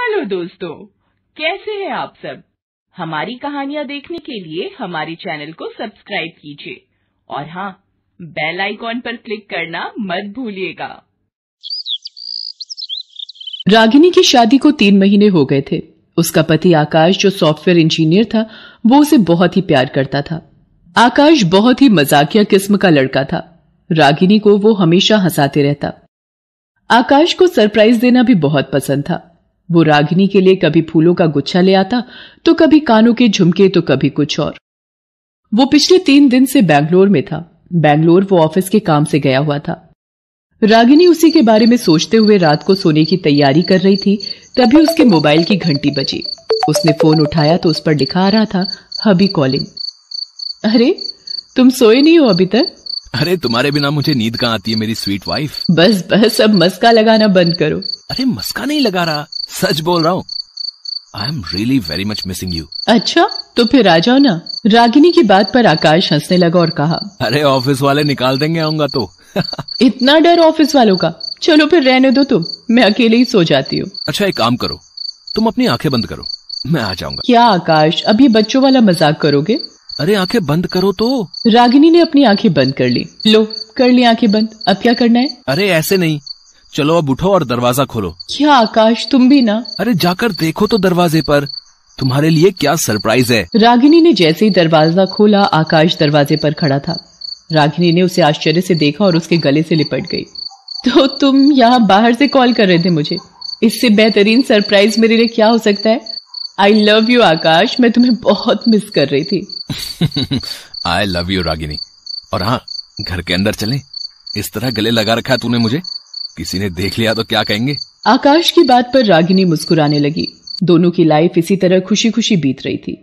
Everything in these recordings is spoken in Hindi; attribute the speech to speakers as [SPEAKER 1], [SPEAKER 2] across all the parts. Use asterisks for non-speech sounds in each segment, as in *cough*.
[SPEAKER 1] हेलो दोस्तों, कैसे हैं आप सब? हमारी कहानियाँ देखने के लिए हमारे चैनल को सब्सक्राइब कीजिए। और हाँ बेल आइकॉन पर क्लिक करना मत भूलिएगा।
[SPEAKER 2] रागिनी की शादी को तीन महीने हो गए थे। उसका पति आकाश, जो सॉफ्टवेयर इंजीनियर था, वो उसे बहुत ही प्यार करता था। आकाश बहुत ही मजाकिया किस्म का लड़का था। रागिनी को वो हमेशा हंसाते रहता। आकाश को सरप्राइज़ देना भी बहुत पसंद था। वो रागिनी के लिए कभी फूलों का गुच्छा ले आता तो कभी कानों के झुमके तो कभी कुछ और। वो पिछले तीन दिन से बैंगलोर में था। बैंगलोर वो ऑफ़िस के काम से गया हुआ था। रागिनी उसी के बारे में सोचते हुए रात को सोने की तैयारी कर रही थी, तभी उसके मोबाइल की घंटी बजी। उसने फ़ोन उठाया तो उस पर लिखा आ रहा था, हबी कॉलिंग। अरे, तुम सोए नहीं हो अभी तक?
[SPEAKER 3] अरे तुम्हारे बिना मुझे नींद कहाँ आती है मेरी स्वीट वाइफ
[SPEAKER 2] बस बस अब मस्का लगाना बंद करो।
[SPEAKER 3] अरे मस्का नहीं लगा रहा। सच बोल रहा हूँ। I am really very much missing you
[SPEAKER 2] अच्छा तो फिर आ जाओ ना। रागिनी की बात पर आकाश हंसने लगा और कहा
[SPEAKER 3] अरे ऑफ़िस वाले निकाल देंगे आऊँगा तो। *laughs*
[SPEAKER 2] इतना डर ऑफ़िस वालों का। चलो फिर रहने दो तुम। मैं अकेले ही सो जाती हूँ।
[SPEAKER 3] अच्छा एक काम करो। तुम अपनी आँखें बंद करो। मैं आ जाऊँगा।
[SPEAKER 2] क्या आकाश ये बच्चों वाला मज़ाक करोगे?
[SPEAKER 3] अरे आँखें बंद करो तो।
[SPEAKER 2] रागिनी ने अपनी आँखें बंद कर ली। लो कर ली आँखें बंद। अब क्या करना है?
[SPEAKER 3] अरे ऐसे नहीं। चलो अब उठो और दरवाज़ा खोलो।
[SPEAKER 2] क्या आकाश तुम भी ना?
[SPEAKER 3] अरे जाकर देखो तो दरवाजे पर। तुम्हारे लिए क्या सरप्राइज़ है।
[SPEAKER 2] रागिनी ने जैसे ही दरवाज़ा खोला आकाश दरवाजे पर खड़ा था। रागिनी ने उसे आश्चर्य से देखा और उसके गले से लिपट गई। तो तुम यहाँ बाहर से कॉल कर रहे थे मुझे। इससे बेहतरीन सरप्राइज़ मेरे लिए क्या हो सकता है? आई लव यू आकाश मैं तुम्हें बहुत मिस कर रही थी।
[SPEAKER 3] आई लव यू रागिनी और हाँ घर के अंदर चलें। इस तरह गले लगा रखा तूने मुझे। किसी ने देख लिया तो क्या कहेंगे?
[SPEAKER 2] आकाश की बात पर रागिनी मुस्कुराने लगी। दोनों की लाइफ इसी तरह खुशी खुशी बीत रही थी।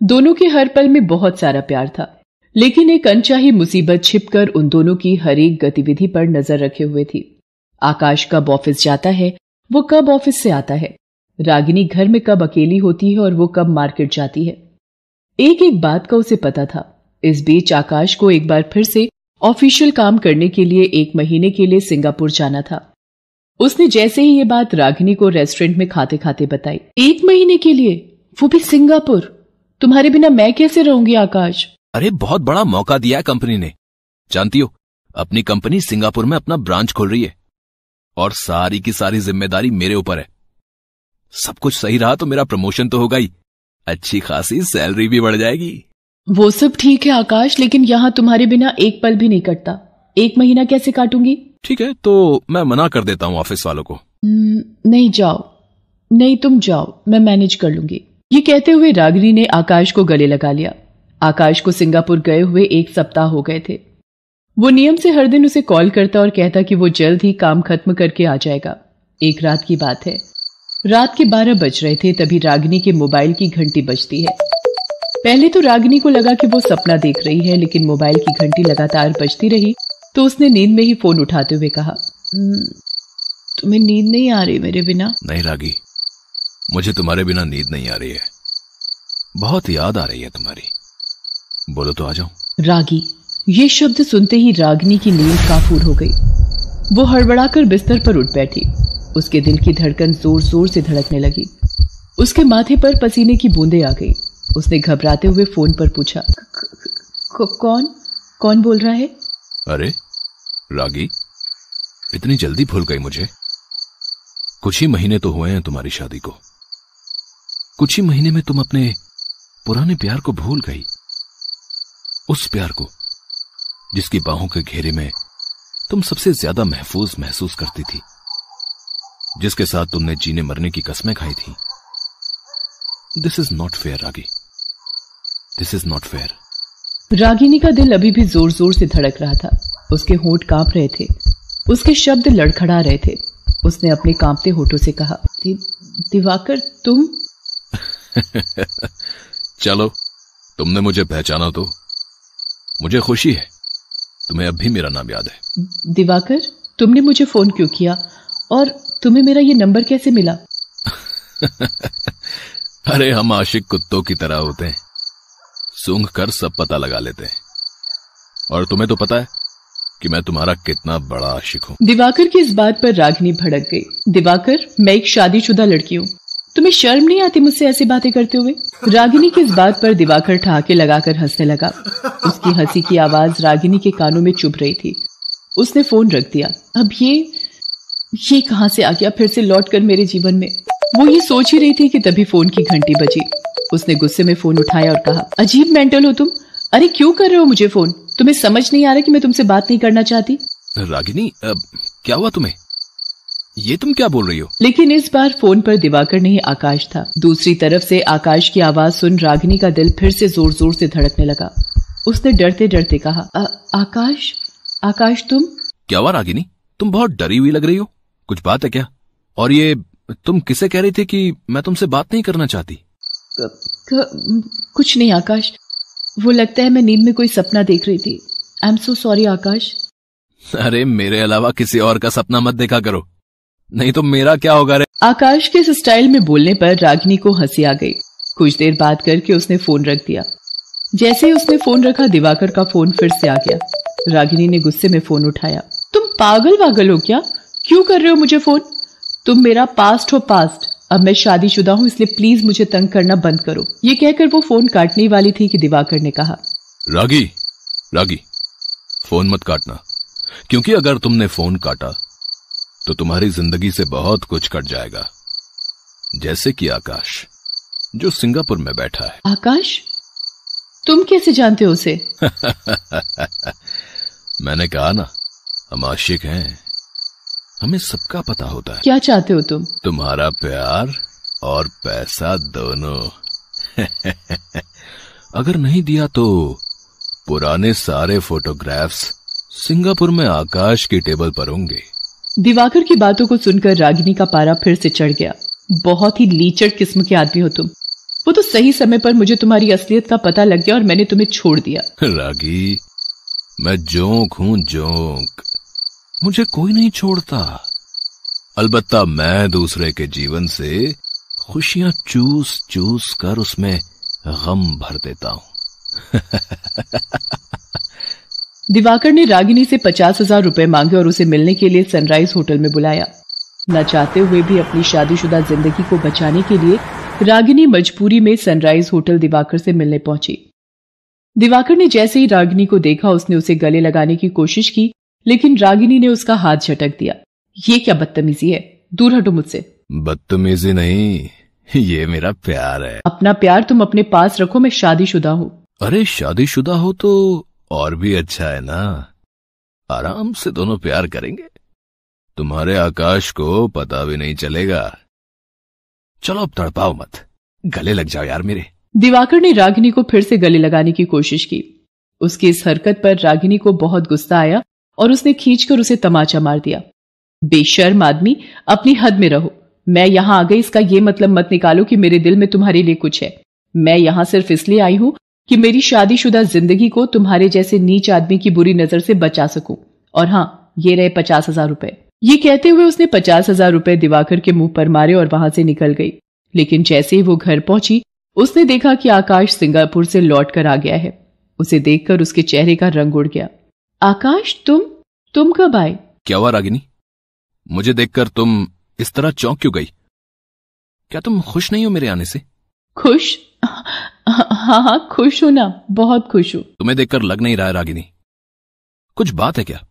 [SPEAKER 2] दोनों के हर पल में बहुत सारा प्यार था। लेकिन एक अनचाही मुसीबत छिपकर उन दोनों की हर एक गतिविधि पर नज़र रखे हुए थी। आकाश कब ऑफ़िस जाता है वो कब ऑफ़िस से आता है। रागिनी घर में कब अकेली होती है और वो कब मार्केट जाती है? एक एक बात का उसे पता था। इस बीच आकाश को एक बार फिर से ऑफिशियल काम करने के लिए एक महीने के लिए सिंगापुर जाना था। उसने जैसे ही ये बात रागिनी को रेस्टोरेंट में खाते खाते बताई, एक महीने के लिए? वो भी सिंगापुर? तुम्हारे बिना मैं कैसे रहूँगी, आकाश?
[SPEAKER 3] अरे, बहुत बड़ा मौका दिया है कंपनी ने। जानती हो, अपनी कंपनी सिंगापुर में अपना ब्रांच खोल रही है। और सारी की सारी ज़िम्मेदारी मेरे ऊपर है। सब कुछ सही रहा तो मेरा प्रमोशन तो होगा ही। अच्छी खासी सैलरी भी बढ़ जाएगी।
[SPEAKER 2] वो सब ठीक है आकाश लेकिन यहाँ तुम्हारे बिना एक पल भी नहीं कटता। एक महीना कैसे काटूँगी?
[SPEAKER 3] ठीक है तो मैं मना कर देता हूँ ऑफ़िस वालों को।
[SPEAKER 2] हम्म, नहीं जाओ। नहीं तुम जाओ मैं मैनेज कर लूँगी। ये कहते हुए रागिनी ने आकाश को गले लगा लिया। आकाश को सिंगापुर गए हुए एक सप्ताह हो गए थे। वो नियम से हर दिन उसे कॉल करता और कहता कि वो जल्द ही काम खत्म करके आ जाएगा। एक रात की बात है। रात के बारह बज रहे थे तभी रागिनी के मोबाइल की घंटी बजती है। पहले तो रागिनी को लगा कि वो सपना देख रही है लेकिन मोबाइल की घंटी लगातार बजती रही तो उसने नींद में ही फ़ोन उठाते हुए कहा "हम्म, तुम्हें नींद नहीं आ रही मेरे बिना?
[SPEAKER 3] नहीं रागी मुझे तुम्हारे बिना नींद नहीं आ रही है। बहुत याद आ रही है तुम्हारी। बोलो तो आ जाऊँ।
[SPEAKER 2] रागी ये शब्द सुनते ही रागिनी की नींद काफूर हो गई। वो हड़बड़ाकर बिस्तर पर उठ बैठी। उसके दिल की धड़कन ज़ोर ज़ोर से धड़कने लगी। उसके माथे पर पसीने की बूंदें आ गई। उसने घबराते हुए फ़ोन पर पूछा, "क- क- कौन? कौन बोल रहा है?
[SPEAKER 3] अरे, रागी, इतनी जल्दी भूल गई मुझे। कुछ ही महीने तो हुए हैं तुम्हारी शादी को। कुछ ही महीने में तुम अपने पुराने प्यार को भूल गई। उस प्यार को, जिसकी बाहों के घेरे में तुम सबसे ज़्यादा महफूज महसूस करती थी। जिसके साथ तुमने जीने मरने की कस्में खाई थी। This is not fair ragi this is not fair
[SPEAKER 2] Ragini का दिल अभी भी ज़ोर ज़ोर से धड़क रहा था। उसके होंठ काँप रहे थे। उसके शब्द लड़खड़ा रहे थे। उसने अपने कांपते होठों से कहा "दि- दिवाकर तुम? *laughs*
[SPEAKER 3] चलो तुमने मुझे पहचाना तो। मुझे खुशी है। तुम्हें अब भी मेरा नाम याद है।
[SPEAKER 2] दिवाकर तुमने मुझे फ़ोन क्यों किया? और तुम्हें मेरा ये नंबर कैसे मिला? *laughs*
[SPEAKER 3] अरे हम आशिक कुत्तों की तरह होते हैं। सूंघ कर सब पता लगा लेते हैं। और तुम्हें तो पता है कि मैं तुम्हारा कितना बड़ा आशिक हूँ।
[SPEAKER 2] दिवाकर की इस बात पर रागिनी भड़क गई। दिवाकर मैं एक शादीशुदा लड़की हूँ। तुम्हें शर्म नहीं आती मुझसे ऐसी बातें करते हुए? रागिनी की इस बात पर दिवाकर ठहाके लगाकर हंसने लगा। उसकी हँसी की आवाज़ रागिनी के कानों में चुभ रही थी। उसने फ़ोन रख दिया। अब ये ये कहाँ से आ गया फिर से लौट कर मेरे जीवन में? वो ये सोच ही रही थी कि तभी फ़ोन की घंटी बजी। उसने गुस्से में फ़ोन उठाया और कहा अजीब मेंटल हो तुम। अरे क्यों कर रहे हो मुझे फ़ोन? तुम्हें समझ नहीं आ रहा कि मैं तुमसे बात नहीं करना चाहती?
[SPEAKER 3] रागिनी अब क्या हुआ तुम्हें? ये तुम क्या बोल रही हो?
[SPEAKER 2] लेकिन इस बार फ़ोन पर दिवाकर नहीं आकाश था। दूसरी तरफ़ से आकाश की आवाज़ सुन रागिनी का दिल फिर से ज़ोर ज़ोर से धड़कने लगा। उसने डरते डरते कहा आ, आकाश? आकाश तुम?
[SPEAKER 3] क्या हुआ रागिनी? तुम बहुत डरी हुई लग रही हो। कुछ बात है क्या? और ये तुम किसे कह रही थी कि मैं तुमसे बात नहीं करना चाहती?
[SPEAKER 2] क, क, कुछ नहीं आकाश। वो लगता है मैं नींद में कोई सपना देख रही थी। I am so sorry Akash.
[SPEAKER 3] अरे मेरे अलावा किसी और का सपना मत देखा करो। नहीं तो मेरा क्या होगा रे?
[SPEAKER 2] आकाश के इस स्टाइल में बोलने पर रागिनी को हँसी आ गई। कुछ देर बात करके उसने फ़ोन रख दिया। जैसे ही उसने फ़ोन रखा दिवाकर का फ़ोन फिर से आ गया। रागिनी ने गुस्से में फ़ोन उठाया। तुम पागल वागल हो क्या? क्यों कर रहे हो मुझे फ़ोन? तुम मेरा पास्ट हो पास्ट अब मैं शादीशुदा हूँ इसलिए प्लीज़ मुझे तंग करना बंद करो। ये कहकर वो फ़ोन काटने वाली थी कि दिवाकर ने कहा।
[SPEAKER 3] रागी रागी फ़ोन मत काटना। क्योंकि अगर तुमने फ़ोन काटा तो तुम्हारी ज़िंदगी से बहुत कुछ कट जाएगा। जैसे कि आकाश जो सिंगापुर में बैठा है।
[SPEAKER 2] आकाश? तुम कैसे जानते हो उसे? *laughs*
[SPEAKER 3] मैंने कहा ना हम आशिक हैं। हमें सबका पता होता है।
[SPEAKER 2] क्या चाहते हो तुम?
[SPEAKER 3] तुम्हारा प्यार और पैसा दोनों। *laughs* अगर नहीं दिया तो पुराने सारे फोटोग्राफ्स सिंगापुर में आकाश की टेबल पर होंगे।
[SPEAKER 2] दिवाकर की बातों को सुनकर रागिनी का पारा फिर से चढ़ गया। बहुत ही लीचड़ किस्म के आदमी हो तुम। वो तो सही समय पर मुझे तुम्हारी असलियत का पता लग गया और मैंने तुम्हें छोड़ दिया।
[SPEAKER 3] रागी मैं जोंक हूँ जोंक। मुझे कोई नहीं छोड़ता। अलबत्ता मैं दूसरे के जीवन से खुशियाँ चूस चूस कर उसमें गम भर देता हूँ। *laughs*
[SPEAKER 2] दिवाकर ने रागिनी से पचास हज़ार रुपए मांगे और उसे मिलने के लिए सनराइज होटल में बुलाया। न चाहते हुए भी अपनी शादीशुदा ज़िंदगी को बचाने के लिए रागिनी मजबूरी में सनराइज होटल दिवाकर से मिलने पहुँची। दिवाकर ने जैसे ही रागिनी को देखा, उसने उसे गले लगाने की कोशिश की लेकिन रागिनी ने उसका हाथ झटक दिया। ये क्या बदतमीजी है? दूर हटो मुझसे।
[SPEAKER 3] बदतमीजी नहीं ये मेरा प्यार है।
[SPEAKER 2] अपना प्यार तुम अपने पास रखो मैं शादीशुदा हूँ।
[SPEAKER 3] अरे शादीशुदा हो तो और भी अच्छा है ना? आराम से दोनों प्यार करेंगे। तुम्हारे आकाश को पता भी नहीं चलेगा। चलो अब तड़पाओ मत। गले लग जाओ यार मेरे।
[SPEAKER 2] दिवाकर ने रागिनी को फिर से गले लगाने की कोशिश की। उसकी इस हरकत पर रागिनी को बहुत गुस्सा आया और उसने खींचकर उसे तमाचा मार दिया। बेशर्म आदमी, अपनी हद में रहो। मैं यहाँ आ गई, इसका ये मतलब मत निकालो कि मेरे दिल में तुम्हारे लिए कुछ है। मैं यहाँ सिर्फ़ इसलिए आई हूँ कि मेरी शादीशुदा ज़िंदगी को तुम्हारे जैसे नीच आदमी की बुरी नज़र से बचा सकूँ। और हाँ ये रहे पचास हज़ार रुपए। ये कहते हुए उसने पचास हज़ार रुपए दिवाकर के मुँह पर मारे और वहाँ से निकल गई। लेकिन जैसे ही वो घर पहुँची, उसने देखा कि आकाश सिंगापुर से लौट कर आ गया है। उसे देखकर उसके चेहरे का रंग उड़ गया। आकाश, तुम तुम कब आए?
[SPEAKER 3] क्या हुआ रागिनी? मुझे देखकर तुम इस तरह चौंक क्यों गई? क्या तुम खुश नहीं हो मेरे आने से?
[SPEAKER 2] खुश? हाँ हाँ खुश हूँ ना बहुत खुश हूँ।
[SPEAKER 3] तुम्हें देखकर लग नहीं रहा है रागिनी। कुछ बात है क्या?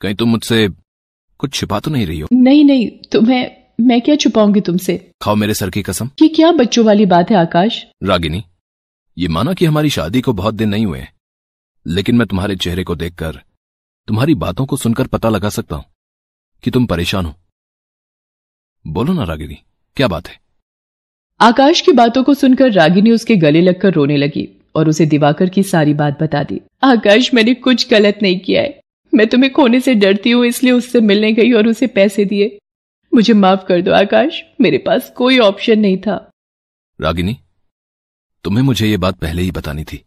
[SPEAKER 3] कहीं तुम मुझसे कुछ छिपा तो नहीं रही हो?
[SPEAKER 2] नहीं नहीं तुम्हें मैं क्या छुपाऊँगी तुमसे?
[SPEAKER 3] खाओ मेरे सर की कसम।
[SPEAKER 2] ये क्या बच्चों वाली बात है आकाश?
[SPEAKER 3] रागिनी ये माना कि हमारी शादी को बहुत दिन नहीं हुए लेकिन मैं तुम्हारे चेहरे को देखकर तुम्हारी बातों को सुनकर पता लगा सकता हूँ कि तुम परेशान हो। बोलो ना रागिनी क्या बात है?
[SPEAKER 2] आकाश की बातों को सुनकर रागिनी उसके गले लगकर रोने लगी और उसे दिवाकर की सारी बात बता दी। आकाश मैंने कुछ गलत नहीं किया है। मैं तुम्हें खोने से डरती हूँ इसलिए उससे मिलने गई और उसे पैसे दिए। मुझे माफ़ कर दो आकाश मेरे पास कोई ऑप्शन नहीं था।
[SPEAKER 3] रागिनी तुम्हें मुझे ये बात पहले ही बतानी थी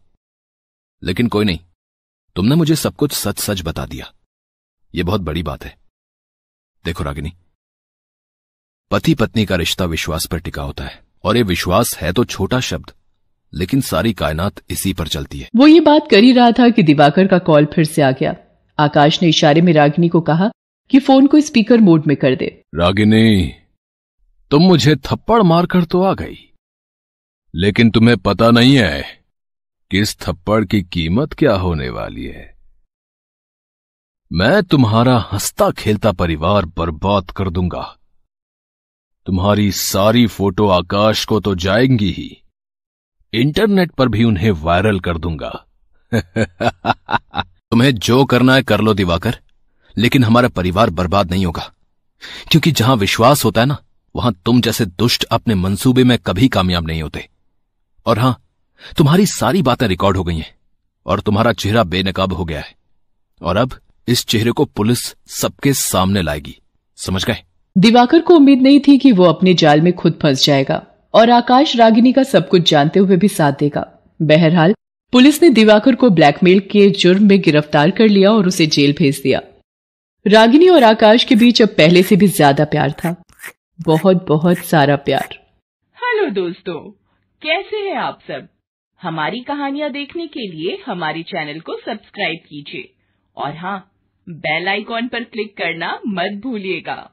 [SPEAKER 3] लेकिन कोई नहीं। तुमने मुझे सब कुछ सच सच बता दिया। यह बहुत बड़ी बात है। देखो रागिनी पति पत्नी का रिश्ता विश्वास पर टिका होता है और ये विश्वास है तो छोटा शब्द लेकिन सारी कायनात इसी पर चलती है।
[SPEAKER 2] वो ये बात कर ही रहा था कि दिवाकर का कॉल फिर से आ गया। आकाश ने इशारे में रागिनी को कहा कि फ़ोन को स्पीकर मोड में कर दे।
[SPEAKER 3] रागिनी तुम मुझे थप्पड़ मारकर तो आ गई लेकिन तुम्हें पता नहीं है कि इस थप्पड़ की कीमत क्या होने वाली है? मैं तुम्हारा हंसता खेलता परिवार बर्बाद कर दूँगा। तुम्हारी सारी फ़ोटो आकाश को तो जाएँगी ही। इंटरनेट पर भी उन्हें वायरल कर दूँगा। *laughs* तुम्हें जो करना है कर लो, दिवाकर। लेकिन हमारा परिवार बर्बाद नहीं होगा। क्योंकि जहाँ विश्वास होता है ना, वहाँ तुम जैसे दुष्ट अपने मंसूबे में कभी कामयाब नहीं होते। और हाँ तुम्हारी सारी बातें रिकॉर्ड हो गई हैं और तुम्हारा चेहरा बेनकाब हो गया है। और अब इस चेहरे को पुलिस सबके सामने लाएगी। समझ गए?
[SPEAKER 2] दिवाकर को उम्मीद नहीं थी कि वो अपने जाल में खुद फंस जाएगा और आकाश रागिनी का सब कुछ जानते हुए भी साथ देगा। बहरहाल पुलिस ने दिवाकर को ब्लैकमेल के जुर्म में गिरफ़्तार कर लिया और उसे जेल भेज दिया। रागिनी और आकाश के बीच अब पहले से भी ज़्यादा प्यार था। बहुत बहुत सारा प्यार।
[SPEAKER 1] हेलो दोस्तों कैसे हैं आप सब? हमारी कहानियाँ देखने के लिए हमारे चैनल को सब्सक्राइब कीजिए। और हाँ बेल आइकॉन पर क्लिक करना मत भूलिएगा।